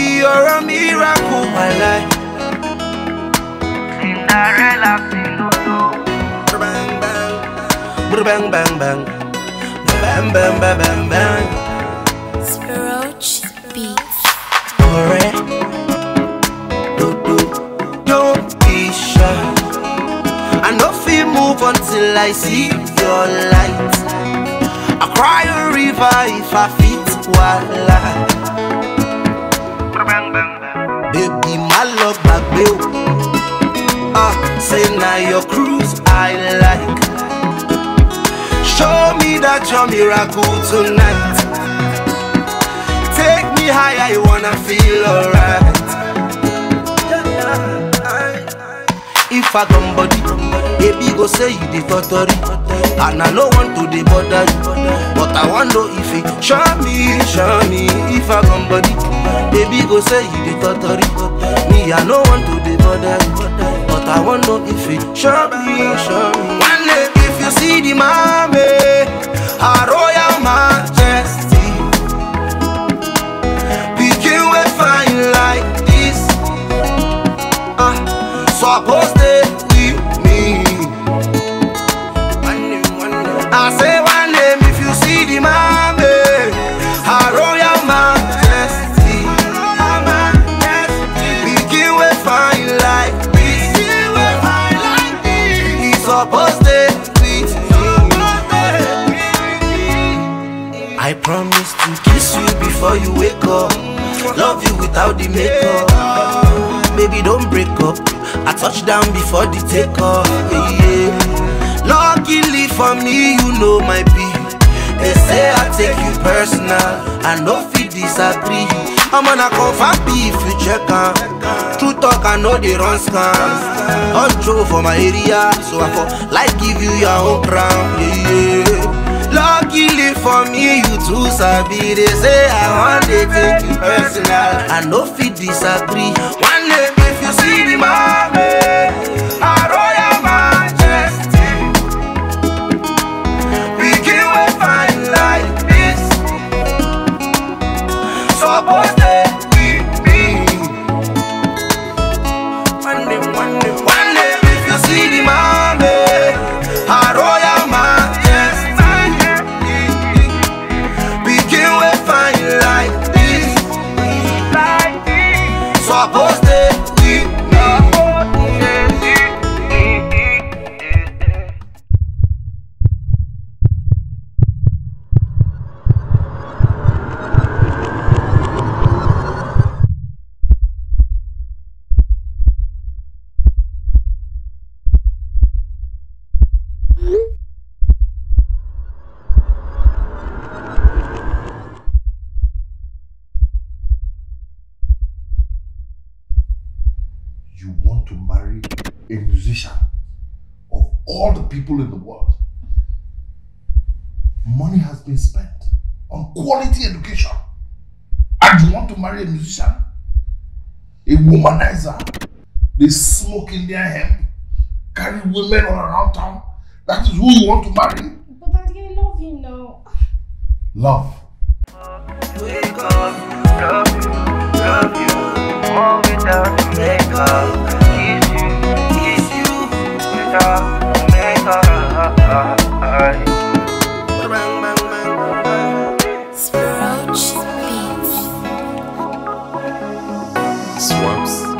baby, you're a miracle, my life. Cinderella, Cinderella. Bang bang, bang bang bang, bang bang bang bang bang. Speroach Beatz. Alright, do do, don't be shy. I no feel move until I see your light. I cry a river if I fit wala. Bang, your cruise I like. Show me that you're miracle tonight. Take me higher, I wanna feel alright. If I come body, baby go say you the totally. And I no want to the bother you, but I want know if it show me, show me. If I come body, baby go say you the totally. Me I no want to the bother you, I want know if it show me, show me. One day if you see the mommy, her royal majesty, begin we fine like this. Ah, suppose they with before you wake up. Love you without the makeup. Baby, don't break up. I touch down before the takeoff. Yeah. Luckily for me, you know my P. They say I take you personal. I no fit disagree. I'm gonna confirm if you check am. True talk, I know they run scam. Untrue for my area, so I for like give you your own crown. Yeah. For me, you too sabi. They say I want to take you personal. I no fit disagree. One day if you see the mommy, to marry a musician of all the people in the world. Money has been spent on quality education. And you want to marry a musician? A womanizer. They smoke Indian hemp, carry women all around town. That is who you want to marry? But daddy, I love him now. Love. swamps.